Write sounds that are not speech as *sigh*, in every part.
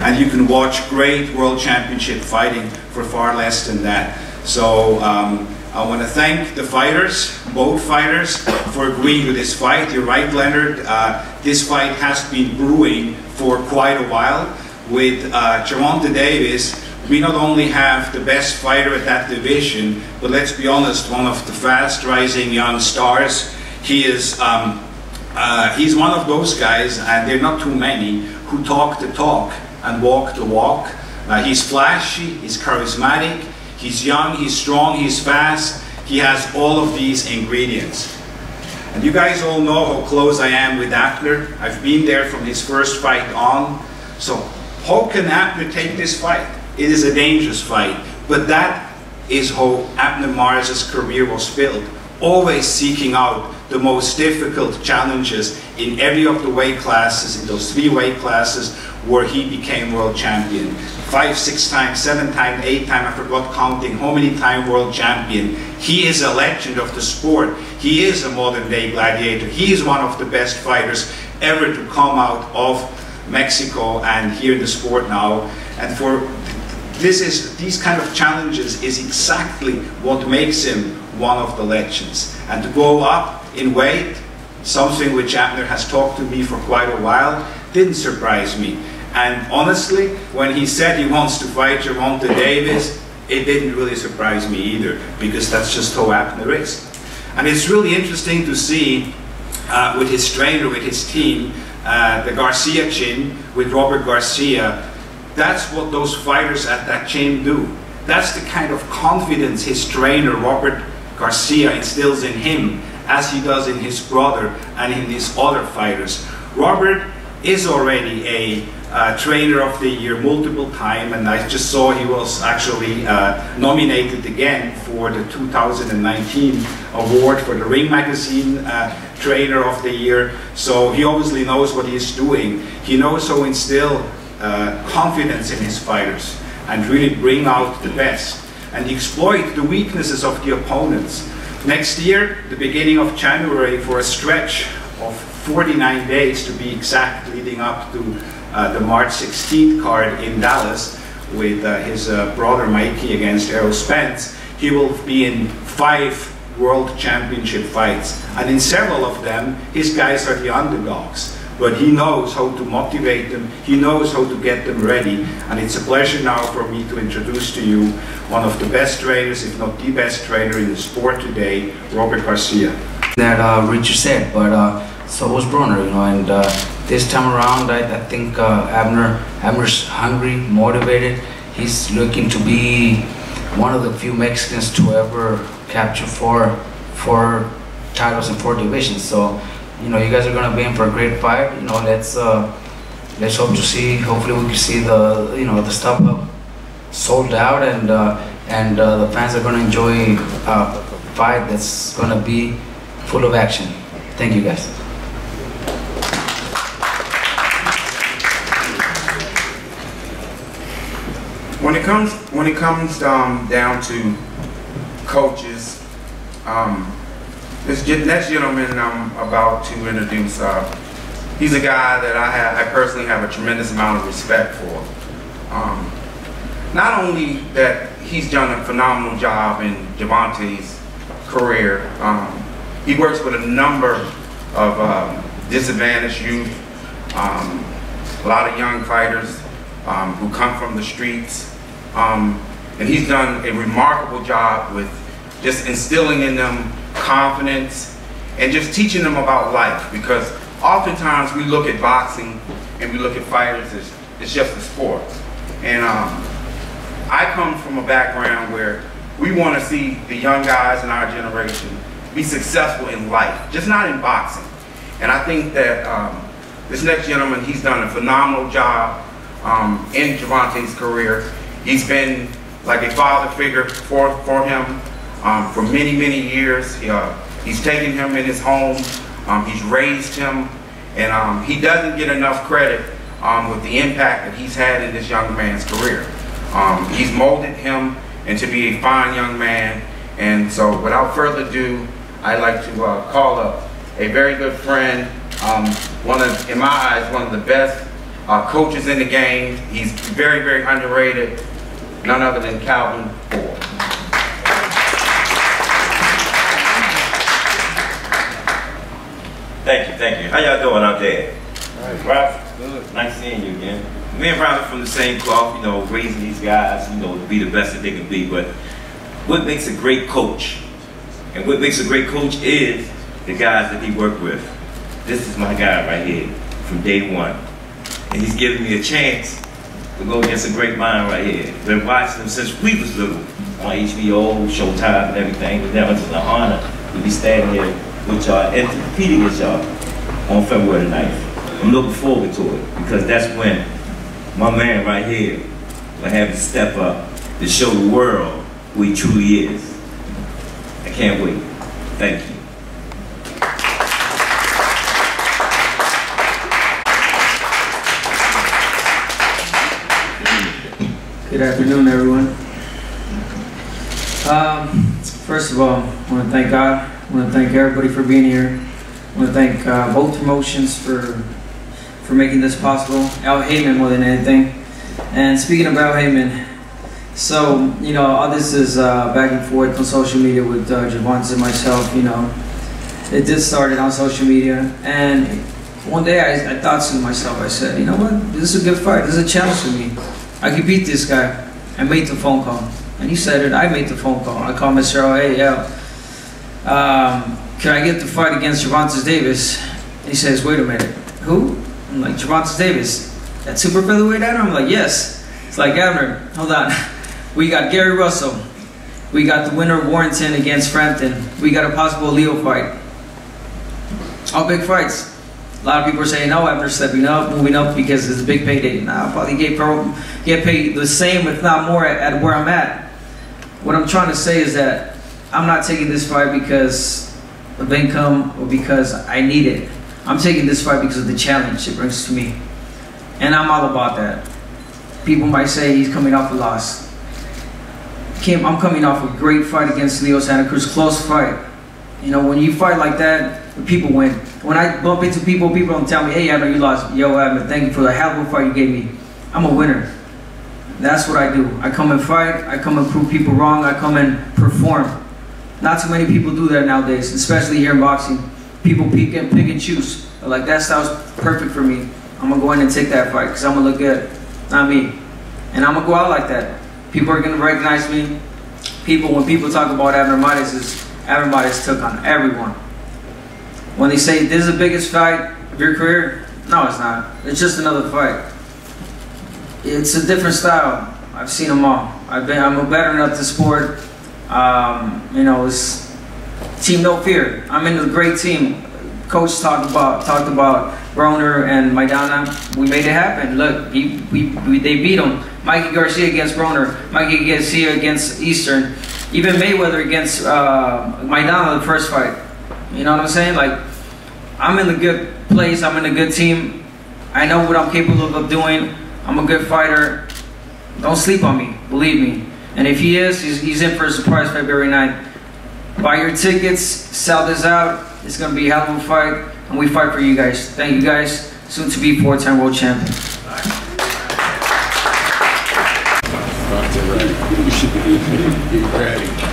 And you can watch great world championship fighting for far less than that. So um, I want to thank the fighters, both fighters, for agreeing to this fight. You're right, Leonard. Uh, this fight has been brewing for quite a while. With uh, Gervonta Davis, we not only have the best fighter at that division, but let's be honest, one of the fast rising young stars. He is um, uh, he's one of those guys, and there are not too many, who talk the talk and walk the walk. Uh, he's flashy, he's charismatic, he's young, he's strong, he's fast. He has all of these ingredients. And you guys all know how close I am with Abner. I've been there from his first fight on. So how can Abner take this fight? It is a dangerous fight, but that is how Abner Mares' career was built, always seeking out the most difficult challenges in every of the weight classes, in those three weight classes where he became world champion. Five, six times, seven times, eight times, I forgot counting how many times world champion. He is a legend of the sport. He is a modern day gladiator. He is one of the best fighters ever to come out of Mexico and here in the sport now. And for this is these kind of challenges is exactly what makes him one of the legends. And to go up in weight, something which Abner has talked to me for quite a while, didn't surprise me. And honestly, when he said he wants to fight Gervonta Davis, it didn't really surprise me either, because that's just how Abner is. And it's really interesting to see uh, with his trainer, with his team, uh, the Garcia Gym, with Robert Garcia, that's what those fighters at that gym do. That's the kind of confidence his trainer, Robert Garcia, instills in him as he does in his brother and in his other fighters. Robert is already a uh, trainer of the year multiple time and I just saw he was actually uh, nominated again for the 2019 award for the Ring Magazine uh, trainer of the year. So he obviously knows what he's doing. He knows how to instill uh, confidence in his fighters and really bring out the best and exploit the weaknesses of the opponents Next year, the beginning of January, for a stretch of 49 days to be exact, leading up to uh, the March 16th card in Dallas with uh, his uh, brother Mikey against Errol Spence, he will be in five world championship fights. And in several of them, his guys are the underdogs but he knows how to motivate them, he knows how to get them ready, and it's a pleasure now for me to introduce to you one of the best trainers, if not the best trainer in the sport today, Robert Garcia. That uh, Richard said, but uh, so was Broner, you know, and uh, this time around, I, I think uh, Abner, Abner's hungry, motivated, he's looking to be one of the few Mexicans to ever capture four, four titles in four divisions, so you know, you guys are gonna be in for a great fight. You know, let's uh, let's hope to see. Hopefully, we can see the you know the stuff sold out, and uh, and uh, the fans are gonna enjoy a fight that's gonna be full of action. Thank you, guys. When it comes when it comes um, down to coaches. Um, this next gentleman I'm about to introduce, uh, he's a guy that I, have, I personally have a tremendous amount of respect for. Um, not only that he's done a phenomenal job in Gervonta's career, um, he works with a number of um, disadvantaged youth, um, a lot of young fighters um, who come from the streets, um, and he's done a remarkable job with just instilling in them confidence, and just teaching them about life because oftentimes we look at boxing and we look at fighters as it's just a sport. And um, I come from a background where we want to see the young guys in our generation be successful in life, just not in boxing. And I think that um, this next gentleman, he's done a phenomenal job um, in Gervonta's career. He's been like a father figure for, for him um, for many, many years. He, uh, he's taken him in his home. Um, he's raised him. And um, he doesn't get enough credit um, with the impact that he's had in this young man's career. Um, he's molded him into be a fine young man. And so without further ado, I'd like to uh, call up a very good friend, um, one of, in my eyes, one of the best uh, coaches in the game. He's very, very underrated. None other than Calvin Ford. Thank you. How y'all doing out there? Ralph, good. Nice seeing you again. Me and are from the same cloth, you know, raising these guys, you know, to be the best that they can be. But what makes a great coach, and what makes a great coach is the guys that he worked with. This is my guy right here from day one. And he's giving me a chance to go against a great mind right here. Been watching him since we was little on HBO, Showtime, and everything. But now it's an honor to be standing here with y'all and competing with y'all on February 9th. I'm looking forward to it because that's when my man right here will have to step up to show the world who he truly is. I can't wait. Thank you. Good afternoon, everyone. Um, first of all, I want to thank God. I want to thank everybody for being here. I want to thank uh, both promotions for for making this possible. Al Haymon more than anything. And speaking of Al Haymon, so you know, all this is uh, back and forth on social media with uh, Gervonta and myself. You know, it did started on social media, and one day I, I thought to myself, I said, you know what, this is a good fight. This is a challenge for me. I could beat this guy. I made the phone call. And he said it, I made the phone call. I called Mr. Yo, um, can I get the fight against Gervonta Davis? He says, wait a minute, who? I'm like, Gervonta Davis, that super featherweight Abner? I'm like, yes. It's like, Abner, hold on. We got Gary Russell. We got the winner of Warrington against Frampton. We got a possible Leo fight. All big fights. A lot of people are saying, no, Abner's stepping up, moving up because it's a big payday. Now, I'll probably get, get paid the same, if not more, at, at where I'm at. What I'm trying to say is that I'm not taking this fight because of income or because I need it. I'm taking this fight because of the challenge it brings to me. And I'm all about that. People might say he's coming off a loss. Kim, I'm coming off a great fight against Leo Santa Cruz, close fight. You know, when you fight like that, people win. When I bump into people, people don't tell me, hey, Abner, you lost. Yo, Abner, thank you for the hell of a fight you gave me. I'm a winner. That's what I do. I come and fight. I come and prove people wrong. I come and perform. Not too many people do that nowadays, especially here in boxing. People pick and pick and choose. They're like, that style's perfect for me. I'm gonna go in and take that fight because I'm gonna look good. Not me. And I'm gonna go out like that. People are gonna recognize me. People, when people talk about Abner Mares, is Abner Mares took on everyone. When they say this is the biggest fight of your career, no, it's not. It's just another fight. It's a different style. I've seen them all. I've been. I'm a veteran of the sport. Um, you know, it's team no fear. I'm in a great team. Coach talked about talked about Broner and Maidana. We made it happen. Look, he, we, we they beat him. Mikey Garcia against Broner. Mikey Garcia against Easter. Even Mayweather against uh, Maidana the first fight. You know what I'm saying? Like, I'm in a good place. I'm in a good team. I know what I'm capable of doing. I'm a good fighter. Don't sleep on me. Believe me. And if he is, he's, he's in for a surprise February 9th. Buy your tickets. Sell this out. It's going to be a hell of a fight. And we fight for you guys. Thank you guys. Soon to be four-time world champion. You should be ready.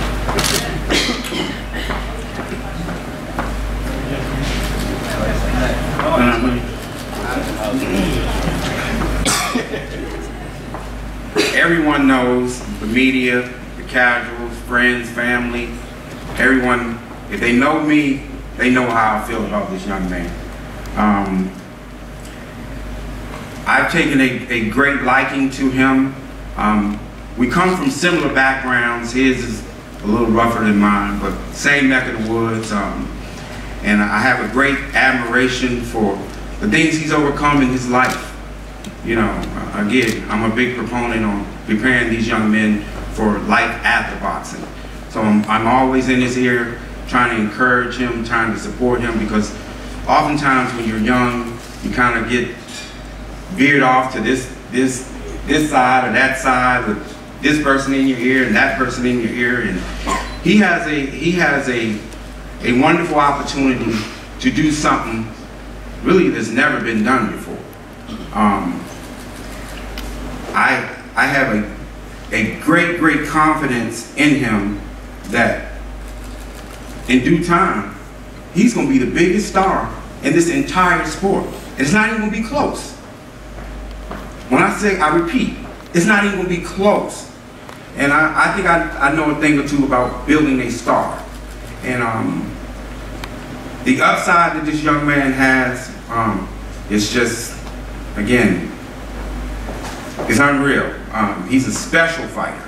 Everyone knows, the media, the casuals, friends, family, everyone, if they know me, they know how I feel about this young man. Um, I've taken a, a great liking to him. Um, we come from similar backgrounds. His is a little rougher than mine, but same neck of the woods. Um, and I have a great admiration for the things he's overcome in his life. You know, again, I'm a big proponent on preparing these young men for life after boxing. So I'm, I'm always in his ear trying to encourage him, trying to support him because oftentimes when you're young, you kind of get veered off to this this this side or that side with this person in your ear and that person in your ear and he has a he has a a wonderful opportunity to do something really that's never been done before. Um, I I have a a great great confidence in him that in due time he's going to be the biggest star in this entire sport. It's not even going to be close. When I say, I repeat, it's not even going to be close. And I, I think I, I know a thing or two about building a star. And um, the upside that this young man has um, is just, again, it's unreal. Um, he's a special fighter.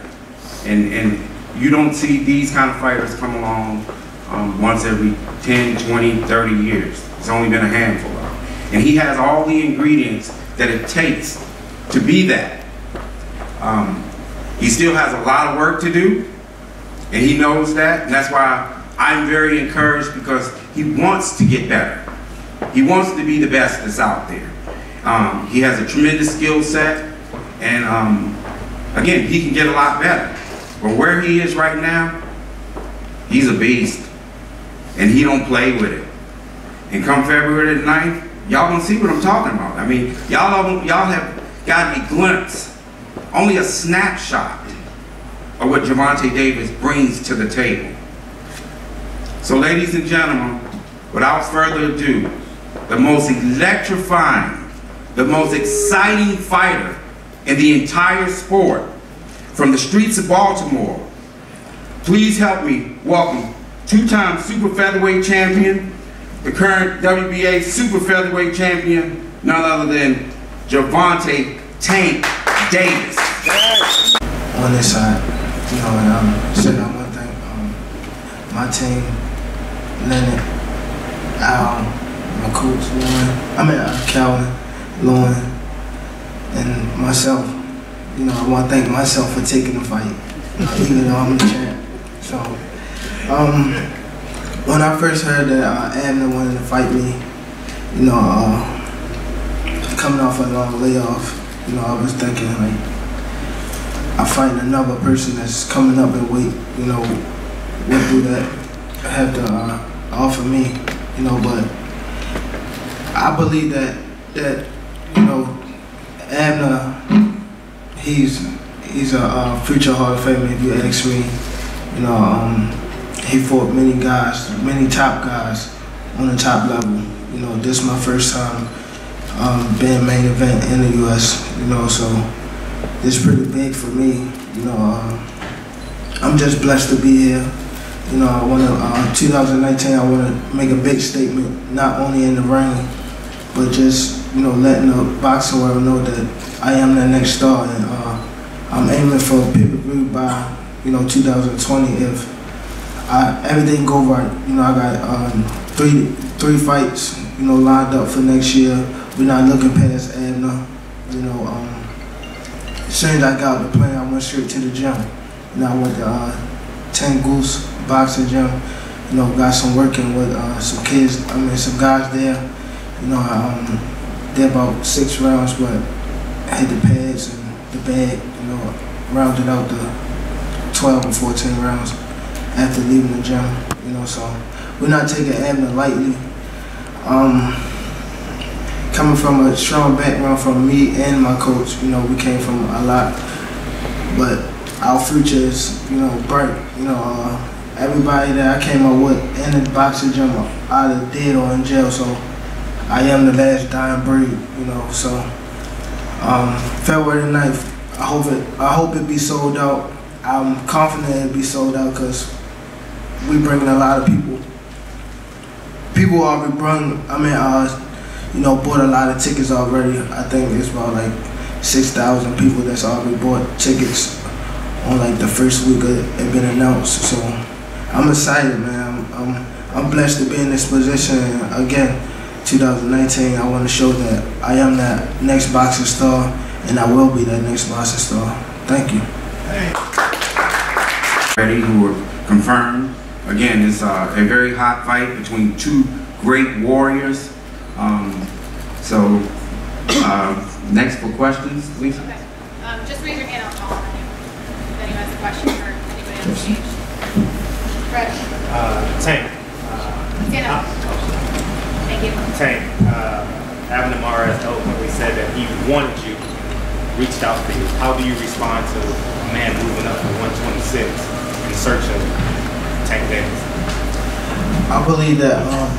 And, and you don't see these kind of fighters come along um, once every 10, 20, 30 years. It's only been a handful of them. And he has all the ingredients that it takes to be that. Um, he still has a lot of work to do, and he knows that, and that's why I'm very encouraged because he wants to get better. He wants to be the best that's out there. Um, he has a tremendous skill set, and um, again, he can get a lot better. But where he is right now, he's a beast, and he don't play with it. And come February the 9th, y'all gonna see what I'm talking about. I mean, y'all y'all have got a glimpse, only a snapshot of what Gervonta Davis brings to the table. So ladies and gentlemen, without further ado, the most electrifying, the most exciting fighter in the entire sport from the streets of Baltimore. Please help me welcome two-time super featherweight champion, the current WBA super featherweight champion, none other than Gervonta Tank Davis. Yes. On this side, you know, and um, said I want to thank um, my team, Leonard, Al, my coach, Lauren, I mean, uh, Calvin, Lauren, and myself. You know, I want to thank myself for taking the fight, uh, even though I'm the champ. So, um, when I first heard that uh, Abner wanted to fight me, you know, uh, coming off a long layoff, you know, I was thinking like, I fight another person that's coming up in weight, you know, what do that have to uh, offer me, you know, but I believe that, that, you know, Abner, he's, he's a uh, future Hall of Famer if you ask me, you know, um, he fought many guys, many top guys on the top level. You know, this is my first time um, being main event in the U.S. You know, so it's pretty big for me. You know, uh, I'm just blessed to be here. You know, I want to, uh, 2019, I want to make a big statement, not only in the ring, but just, you know, letting the boxing world know that I am the next star. And uh, I'm aiming for a pay-per-view by, you know, 2020 if I, everything go right. You know, I got um, three three fights, you know, lined up for next year. We're not looking past Abner. You know, um, as soon as I got the plane, I went straight to the gym. Know, I went to uh, Ten Goose Boxing Gym. You know, got some working with uh, some kids. I mean, some guys there. You know, um, did about six rounds, but hit the pads and the bag. You know, rounded out the 12 and 14 rounds after leaving the gym, you know, so we're not taking Abner lightly. Um, coming from a strong background from me and my coach, you know, we came from a lot, but our future is, you know, bright. You know, uh, everybody that I came up with in the boxing gym either dead or in jail, so I am the last dying breed, you know, so um, February 9th, I hope it, I hope it be sold out. I'm confident it'll be sold out because we bringing a lot of people. People already bring. I mean, uh, you know, bought a lot of tickets already. I think it's about like six thousand people that's already bought tickets on like the first week of it been announced. So I'm excited, man. I'm, I'm, I'm blessed to be in this position again. 2019, I want to show that I am that next boxing star, and I will be that next boxing star. Thank you. Ready, who were confirmed. Again, it's uh, a very hot fight between two great warriors. Um, so, uh, next for questions, Lisa. Okay. Um, just raise your hand, I'll call on you. If anyone has a question for anybody on the stage. Fred, Uh, Tank. Uh, stand up. Thank Thank you. Tank, uh, Abner Mares eloquently said that he wanted you, reached out to you. How do you respond to a man moving up to 126 in search of Tank Davis? I believe that um,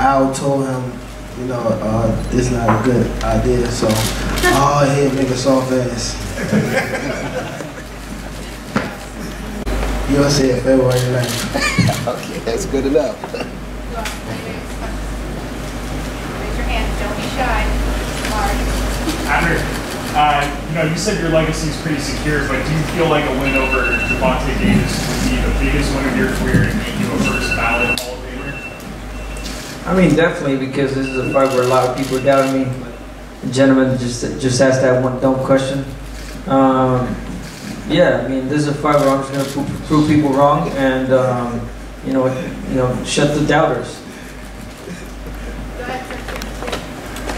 Al told him, you know, uh, it's not a good idea, so all ahead make a soft ass. *laughs* You'll see it February 9th. *laughs* Okay, that's good enough. *laughs* Who else? Anybody else? Raise your hand, don't be shy. Mark. Abner, uh, you know, you said your legacy is pretty secure, but do you feel like a win over Gervonta Davis would be the biggest win of your career and make you a first ballot Hall of Famer? I mean, definitely because this is a fight where a lot of people are doubting me. The gentleman just just asked that one dumb question. Um, yeah, I mean, this is a fight where I'm just gonna prove, prove people wrong and um, you know, you know, shut the doubters. Go ahead, sir.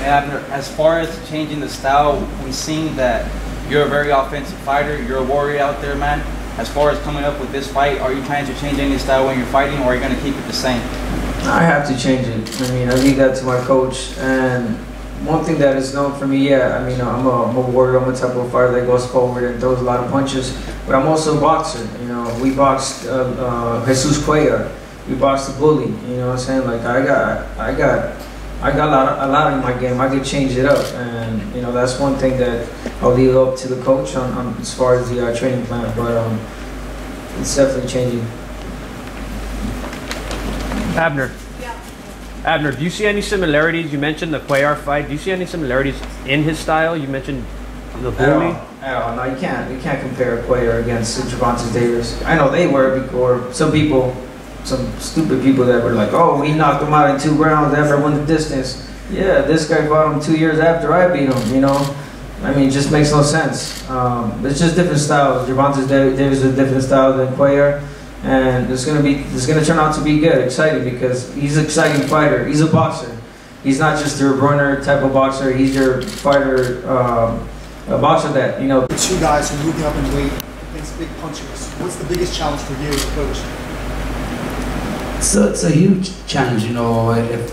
Abner, as far as changing the style, we've seen that you're a very offensive fighter. You're a warrior out there, man. As far as coming up with this fight, are you trying to change any style when you're fighting, or are you going to keep it the same? I have to change it. I mean, I leave that to my coach. And one thing that is known for me, yeah, I mean, I'm a, I'm a warrior. I'm a type of fighter that goes forward and throws a lot of punches. But I'm also a boxer. You know, we boxed uh, uh, Jesus Cuellar. We boxed the bully. You know what I'm saying? Like I got, I got, I got a lot, a lot in my game. I could change it up, and you know that's one thing that I'll leave up to the coach on, on as far as the uh, training plan. But um, it's definitely changing. Abner, Yeah. Abner, do you see any similarities? You mentioned the Cuellar fight. Do you see any similarities in his style? You mentioned the At bully. all. At all. No, you can't. You can't compare a player against Gervonta Davis. I know they were, or some people, some stupid people that were like, "Oh, he knocked him out in two rounds. Ever won the distance?" Yeah, this guy fought him two years after I beat him. You know, I mean, it just makes no sense. Um, it's just different styles. Gervonta Davis is a different style than Cuellar. And it's gonna be, it's gonna turn out to be good, exciting because he's an exciting fighter. He's a boxer. He's not just your runner type of boxer. He's your fighter, um, a boxer that you know Two guys who moved up in weight against big punchers. What's the biggest challenge for you as a coach? It's a, it's a huge challenge, you know. If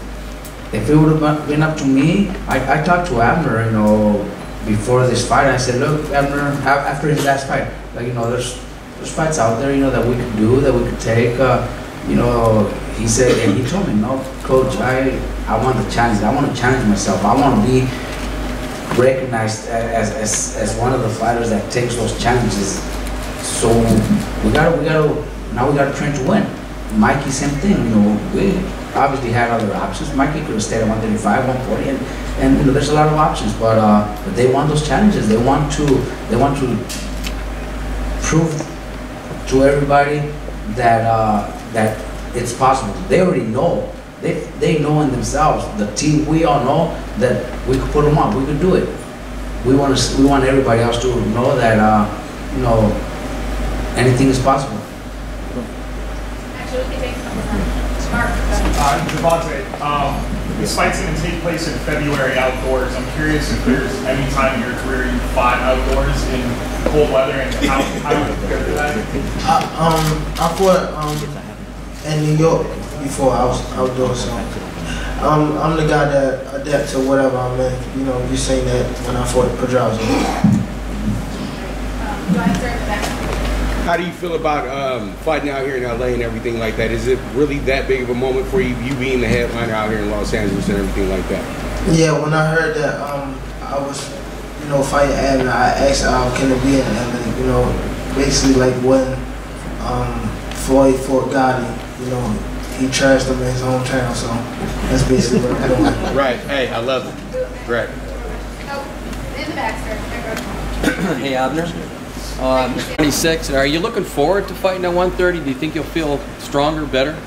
if it would have been up to me, I, I talked to Abner, you know, before this fight. I said, look, Abner, after his last fight, like you know, there's there's fights out there, you know, that we could do, that we could take. Uh, you know, he said, and he told me, no, coach, I I want the challenge. I want to challenge myself. I want to be recognized as, as, as one of the fighters that takes those challenges. So we gotta we gotta now we gotta train to win. Mikey, same thing. You know, we obviously had other options. Mikey could have stayed at 135, 140, and, and you know, there's a lot of options. But uh, they want those challenges. They want to they want to prove to everybody that uh, that it's possible. They already know. They they know in themselves. The team, we all know that we could put them up, We could do it. We want to. We want everybody else to know that uh, you know anything is possible. Actually, we can take some of them. Mark, go ahead. Uh, Gervonta, um, this fight's going to take place in February outdoors. I'm curious if there's any time in your career you fought outdoors in cold weather and how, how you compare to that? I, um, I fought um, in New York before I was outdoors, so um, I'm the guy that adapt to whatever I'm in. You know, you seen that when I fought Pedraza. Um, How do you feel about um, fighting out here in LA and everything like that? Is it really that big of a moment for you, you being the headliner out here in Los Angeles and everything like that? Yeah, when I heard that um, I was, you know, fighting Abner, I asked Al, can it be in LA? You know, basically like when um, Floyd fought Gatti, you know, he trashed him in his hometown, so that's basically what I'm doing. *laughs* Right. Hey, I love it. Right. Oh, in the back, sir. *clears throat* Hey, Abner. Um, 26. Are you looking forward to fighting at 130? Do you think you'll feel stronger, better?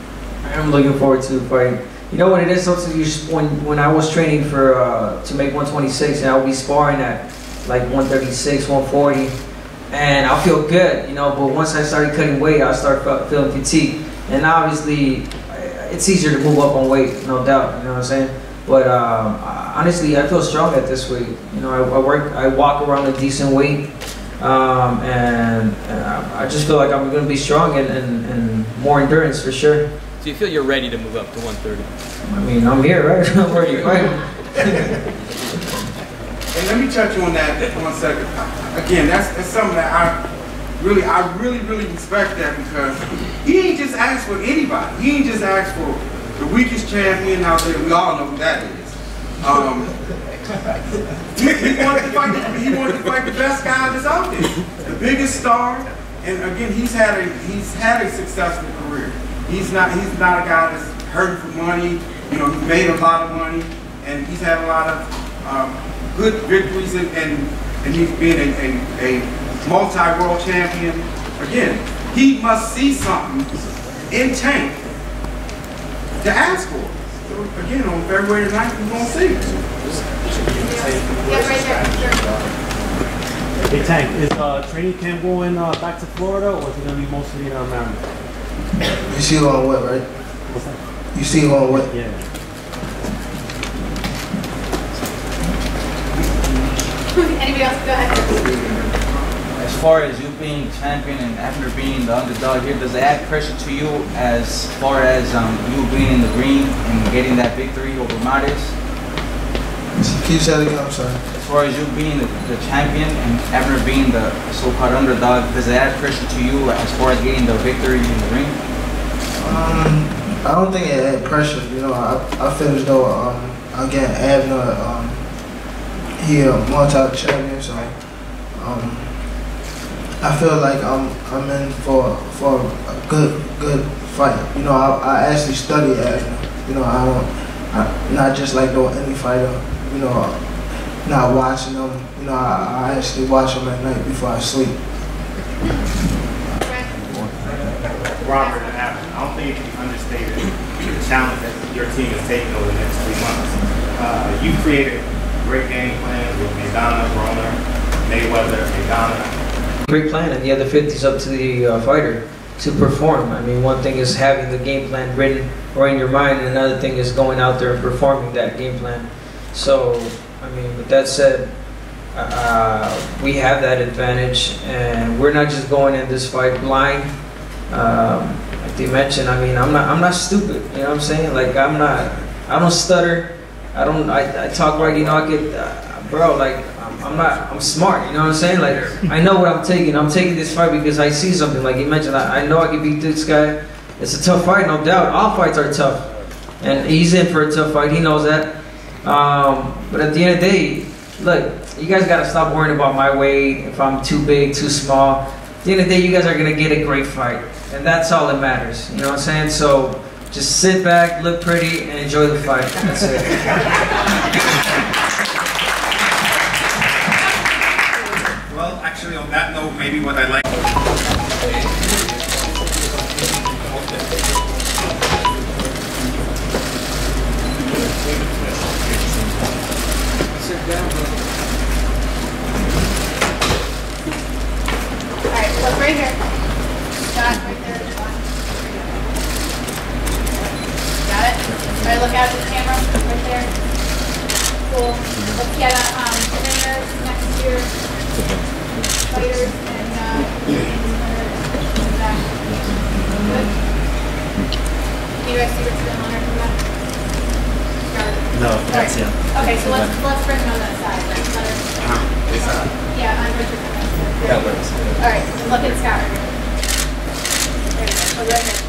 I'm looking forward to the fight. You know what it is? Just, when when I was training for uh, to make 126, and I would be sparring at like 136, 140, and I feel good, you know. But once I started cutting weight, I started feeling fatigue, and obviously, it's easier to move up on weight, no doubt. You know what I'm saying? But um, honestly, I feel strong at this weight. You know, I, I work, I walk around a decent weight, um, and uh, I just feel like I'm going to be strong and, and, and more endurance for sure. Do you feel you're ready to move up to 130? I mean, I'm here, right? *laughs* I'm already fighting. And let me touch on that for one second. Again, that's, that's something that I really, I really, really respect that because he ain't just asked for anybody. He ain't just asked for the weakest champion out there. We all know who that is. Um, he, he wanted to fight. The, he wanted to fight the best guy that's out there, the biggest star. And again, he's had a he's had a successful career. He's not he's not a guy that's hurting for money. You know, he's made a lot of money, and he's had a lot of um, good victories, and, and and he's been a, a, a multi-world champion. Again, he must see something in Tank to ask for. So again, on February 9th, we're gonna see. Yeah, right there. Hey Tank, is uh, training camp going uh, back to Florida or is it going to be mostly in uh, Maryland? You see who on what, right? What's that? You see who on what? Yeah. *laughs* Anybody else? Go ahead. As far as you being champion and Abner being the underdog here, does it add pressure to you as far as um, you being in the ring and getting that victory over Mares? Keep saying again, I'm sorry. As far as you being the, the champion and Abner being the so-called underdog, does it add pressure to you as far as getting the victory in the ring? Um, I don't think it had pressure. You know, I, I feel as though um, again Abner, um, he a multi-champion, so um, I feel like I'm I'm in for for a good good fight. You know, I, I actually study Abner. You know, I don't I, not just like no any fighter. You know, not watching them. You know, I, I actually watch them at night before I sleep. Robert I don't think it can be understated the challenge that your team is taking over the next three months. Uh, you created great game plans with Maidana, Broner, Mayweather, Maidana. Great plan, and the other 50 is up to the uh, fighter to perform. I mean, one thing is having the game plan written or in your mind, and another thing is going out there and performing that game plan. So, I mean, with that said, uh, we have that advantage, and we're not just going in this fight blind. Um, like they mentioned, I mean, I'm not, I'm not stupid. You know what I'm saying? Like I'm not, I don't stutter. I don't, I, I talk right. You know, I get, uh, bro. Like I'm, not, I'm smart. You know what I'm saying? Like I know what I'm taking. I'm taking this fight because I see something. Like you mentioned, I, I know I can beat this guy. It's a tough fight, no doubt. All fights are tough, and he's in for a tough fight. He knows that. Um, but at the end of the day, look, you guys gotta stop worrying about my weight. If I'm too big, too small. At the end of the day, you guys are gonna get a great fight, and that's all that matters. You know what I'm saying? So just sit back, look pretty, and enjoy the fight. That's it. *laughs* note, maybe what I like. All right, look right here. Got it? Look out at the camera, right there. Cool. Let's get, uh, um, next your fighters and, uh, back. You guys see what's going on there from that? Got it. No, All right. that's him. Okay, so let's, let's bring them on that side. Let's let her- Yeah, I'm Richard. That works. All right, look at Scott. There we go. Oh, right here.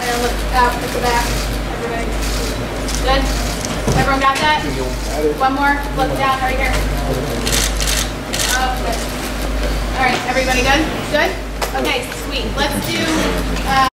And then look out at the back, everybody. Good? Everyone got that? One more, look down right here. All right, everybody good? Good? Okay, sweet. Let's do, uh,